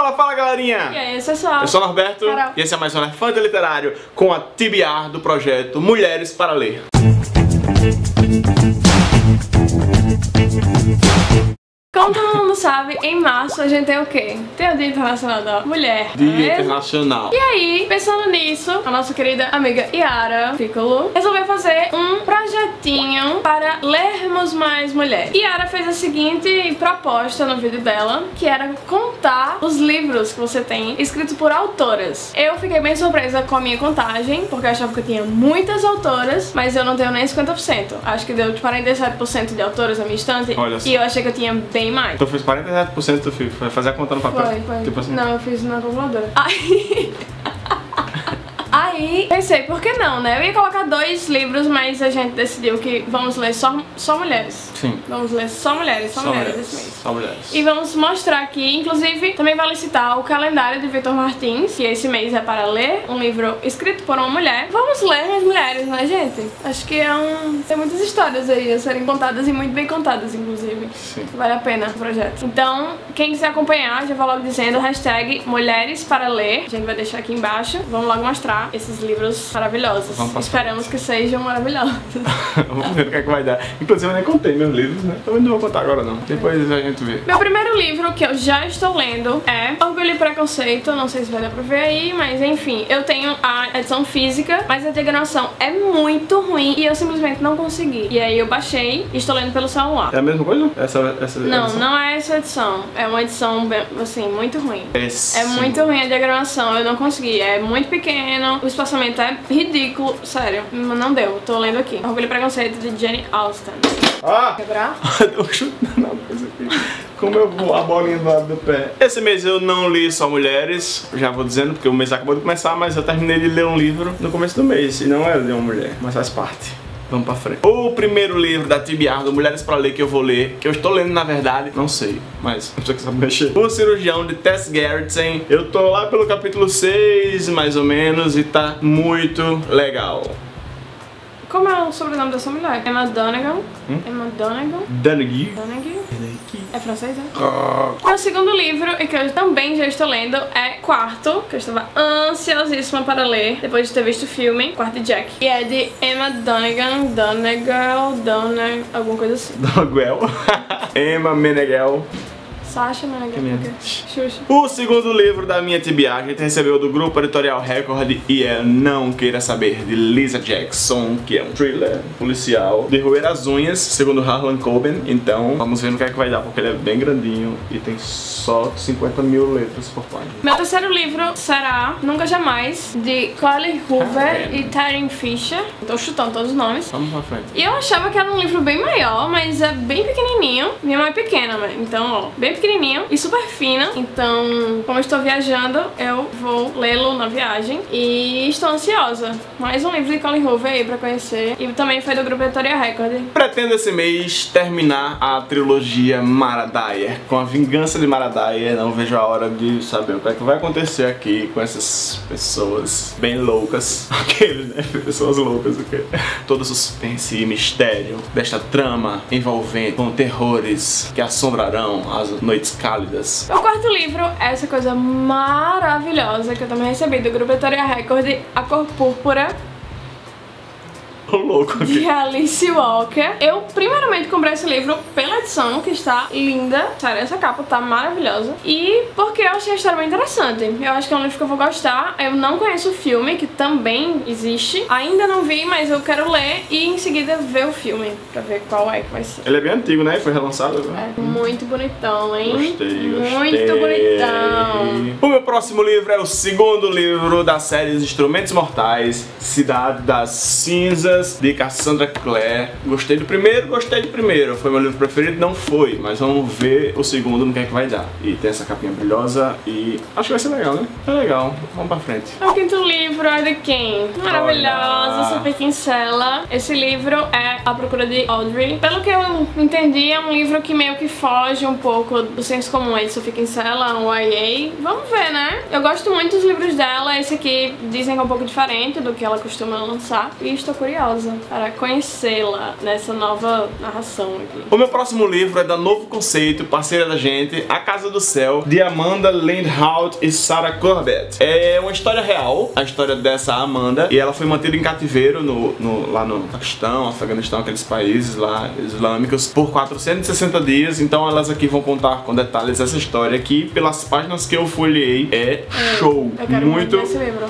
Fala, fala galerinha! E aí, pessoal? Eu sou o Norberto Carol. e esse é mais um Elefante Literário com a TBR do projeto Mulheres para Ler. Como todo mundo sabe, em março a gente tem o quê? Tem o Dia Internacional da Mulher. é Dia mesmo? Internacional. E aí, pensando nisso, a nossa querida amiga Yara Piccolo resolveu fazer um projetinho para mais mulheres. Yara fez a seguinte proposta no vídeo dela, que era contar os livros que você tem escritos por autoras. Eu fiquei bem surpresa com a minha contagem, porque eu achava que eu tinha muitas autoras, mas eu não tenho nem 50%. Acho que deu 47% de autoras na minha estante. E eu achei que eu tinha bem mais. Tu fez 47% do filho, foi fazer a conta no papel. Foi, foi. Tipo assim. Não, eu fiz na calculadora. Aí. Aí, pensei, por que não, né? Eu ia colocar dois livros, mas a gente decidiu que vamos ler só, só mulheres. Sim. Vamos ler só mulheres, só, Só mulheres, mulheres. esse mês. Só mulheres. E vamos mostrar aqui, inclusive, também vale citar o calendário de Vitor Martins, que esse mês é para ler um livro escrito por uma mulher. Vamos ler mais mulheres, né, gente? Acho que é um... tem muitas histórias aí a serem contadas e muito bem contadas, inclusive. Sim. Vale a pena o projeto. Então, quem quiser acompanhar, já vou logo dizendo, hashtag Mulheres para Ler. A gente vai deixar aqui embaixo. Vamos logo mostrar esses livros maravilhosos. Esperamos que sejam maravilhosos. Vamos ver o que é que vai dar. Inclusive eu nem contei meus livros, né? Também não vou contar agora não. Depois a gente vê. Meu primeiro livro que eu já estou lendo é Orgulho e Preconceito. Não sei se vai dar pra ver aí, mas enfim. Eu tenho a edição física, mas a diagramação é muito ruim e eu simplesmente não consegui. E aí eu baixei e estou lendo pelo celular. É a mesma coisa? Essa, essa Não, essa- não é essa edição. É uma edição, assim, muito ruim. Esse. É muito ruim a diagramação, eu não consegui. É muito pequeno, o espaçamento é ridículo. Sério, não deu. Tô lendo aqui. Orgulho e Preconceito de Jenny Austen. Ah! Quebrar? eu chuto na coisa aqui. Como eu vou a bolinha do lado do pé. Esse mês eu não li só mulheres, já vou dizendo, porque o mês acabou de começar, mas eu terminei de ler um livro no começo do mês. E não é de uma mulher, mas faz parte. Vamos pra frente. O primeiro livro da TBR, do Mulheres pra Ler, que eu vou ler, que eu estou lendo na verdade, não sei, mas não sei que sabe mexer. O Cirurgião de Tess Gerritsen. Eu tô lá pelo capítulo 6, mais ou menos, e tá muito legal. Como é o sobrenome dessa mulher? Emma Donegan. Hum? Emma Donegan. Danegui. Donegan. É francês, é? Ah, O segundo livro, e que eu também já estou lendo, é Quarto, que eu estava ansiosíssima para ler, depois de ter visto o filme, Quarto de Jack. E é de Emma Donegan, Donegal, Donegal, alguma coisa assim. Doguel. Emma Meneghel. Sasha ok. Xuxa. O segundo livro da minha TBA a gente recebeu do grupo editorial Record e é Não Queira Saber, de Lisa Jackson, que é um thriller policial de roer as unhas, segundo Harlan Coben. Então, vamos ver no que é que vai dar, porque ele é bem grandinho e tem só 50 mil letras por página. Meu terceiro livro será Nunca Jamais, de Colin Hoover Caramba. e Taryn Fisher. Tô chutando todos os nomes. Vamos pra frente. E eu achava que era um livro bem maior, mas é bem pequenininho. Minha mãe é pequena, né? então, ó, bem pequenininho e super fina. Então, como eu estou viajando, eu vou lê-lo na viagem. E estou ansiosa. Mais um livro de Colin Hoover aí pra conhecer. E também foi do grupo Editorial Record. Pretendo esse mês terminar a trilogia Mara Dyer. Com a vingança de Mara Dyer, não vejo a hora de saber o que é que vai acontecer aqui com essas pessoas bem loucas. Aqueles, né? Pessoas loucas, o quê? Todo suspense e mistério desta trama envolvente com terrores que assombrarão as noites cálidas. O quarto livro é essa coisa maravilhosa que eu também recebi do grupo Editorial Record, A Cor Púrpura, Louco aqui. de Alice Walker. Eu primeiramente comprei esse livro pela edição, que está linda. Sério, essa capa tá maravilhosa. E porque eu achei a história bem interessante. Eu acho que é um livro que eu vou gostar. Eu não conheço o filme, que também existe. Ainda não vi, mas eu quero ler e em seguida ver o filme, pra ver qual é que vai ser. Ele é bem antigo, né? Foi relançado. né? É muito bonitão, hein? Gostei, gostei. Muito bonitão. O meu próximo livro é o segundo livro da série Os Instrumentos Mortais, Cidade das Cinzas, de Cassandra Clare. Gostei do primeiro, gostei do primeiro. Foi meu livro preferido? Não foi, mas vamos ver o segundo no que é que vai dar. E tem essa capinha brilhosa e acho que vai ser legal, né? É legal, vamos pra frente. O quinto livro é de quem? Maravilhosa, super quincela. Esse livro é A Procura de Audrey. Pelo que eu entendi, é um livro que meio que foge um pouco do senso comum aí de Sophie Kinsella, um YA. Vamos ver, né? Eu gosto muito dos livros dela. Esse aqui dizem que é um pouco diferente do que ela costuma lançar. E estou curiosa para conhecê-la nessa nova narração aqui. O meu próximo livro é da Novo Conceito, parceira da gente, A Casa do Céu, de Amanda Lindhout e Sarah Corbett. É uma história real, a história dessa Amanda, e ela foi mantida em cativeiro no, no, lá no Paquistão, Afeganistão, aqueles países lá islâmicos, por 460 dias. Então elas aqui vão contar com detalhes essa história aqui, pelas páginas que eu folhei. É, show! muito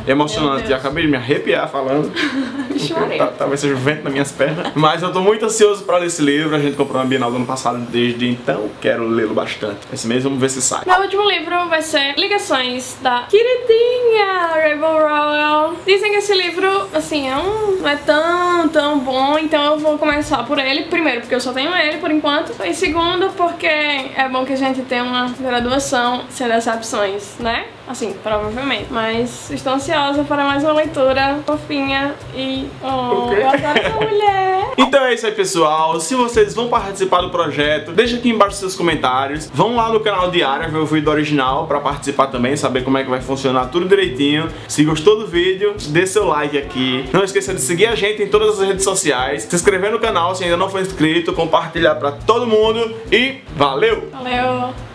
emocionante. E acabei de me arrepiar falando. Tá, talvez seja vento nas minhas pernas. Mas eu tô muito ansioso pra ler esse livro. A gente comprou na Bienal do ano passado, desde então quero lê-lo bastante. Esse mês vamos ver se sai. Meu último livro vai ser Ligações da queridinha Rebel Royal. Dizem que esse livro, assim, é um, não é tão, tão bom, então eu vou começar por ele. Primeiro, porque eu só tenho ele por enquanto. E segundo, porque é bom que a gente tenha uma graduação sem decepções, né? Assim, provavelmente. Mas estou ansiosa para mais uma leitura fofinha e. Oh, eu adoro essa mulher! Então é isso aí, pessoal. Se vocês vão participar do projeto, deixa aqui embaixo seus comentários. Vão lá no canal Diária ver o vídeo original para participar também, saber como é que vai funcionar tudo direitinho. Se gostou do vídeo, dê seu like aqui. Não esqueça de seguir a gente em todas as redes sociais, se inscrever no canal se ainda não for inscrito, compartilhar para todo mundo e valeu! Valeu!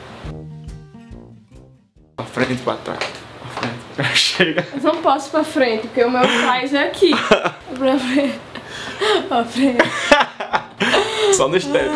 Pra frente, pra trás. Pra frente. Chega. Eu não posso pra frente, porque o meu pai é aqui. pra frente. Pra frente. Só no estéreo.